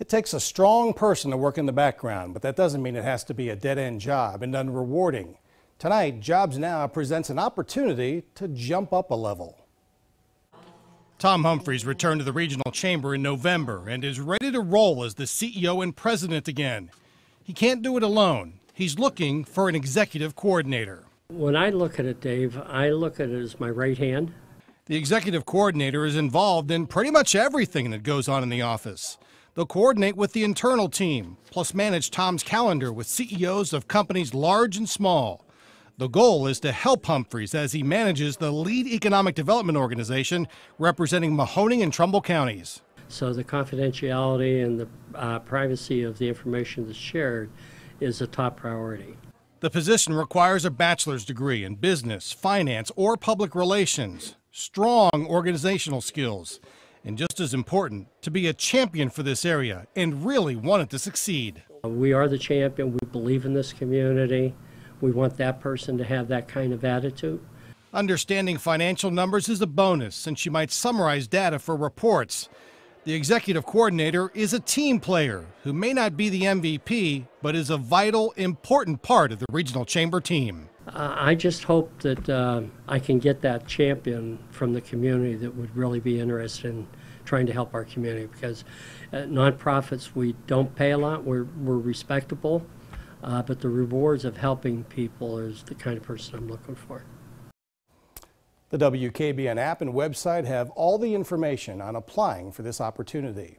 It takes a strong person to work in the background, but that doesn't mean it has to be a dead end job and unrewarding. Tonight, Jobs Now presents an opportunity to jump up a level. Tom Humphries returned to the regional chamber in November and is ready to roll as the CEO and president again. He can't do it alone. He's looking for an executive coordinator. When I look at it, Dave, I look at it as my right hand. The executive coordinator is involved in pretty much everything that goes on in the office. They'll coordinate with the internal team, plus manage Tom's calendar with CEOs of companies large and small. The goal is to help Humphries as he manages the lead economic development organization representing Mahoning and Trumbull counties. So the confidentiality and the uh, privacy of the information that's shared is a top priority. The position requires a bachelor's degree in business, finance, or public relations, strong organizational skills, and just as important, to be a champion for this area and really want it to succeed. We are the champion. We believe in this community. We want that person to have that kind of attitude. Understanding financial numbers is a bonus since you might summarize data for reports. The executive coordinator is a team player who may not be the MVP, but is a vital, important part of the regional chamber team. I just hope that uh, I can get that champion from the community that would really be interested in trying to help our community because uh, nonprofits, we don't pay a lot, we're, we're respectable, uh, but the rewards of helping people is the kind of person I'm looking for. The WKBN app and website have all the information on applying for this opportunity.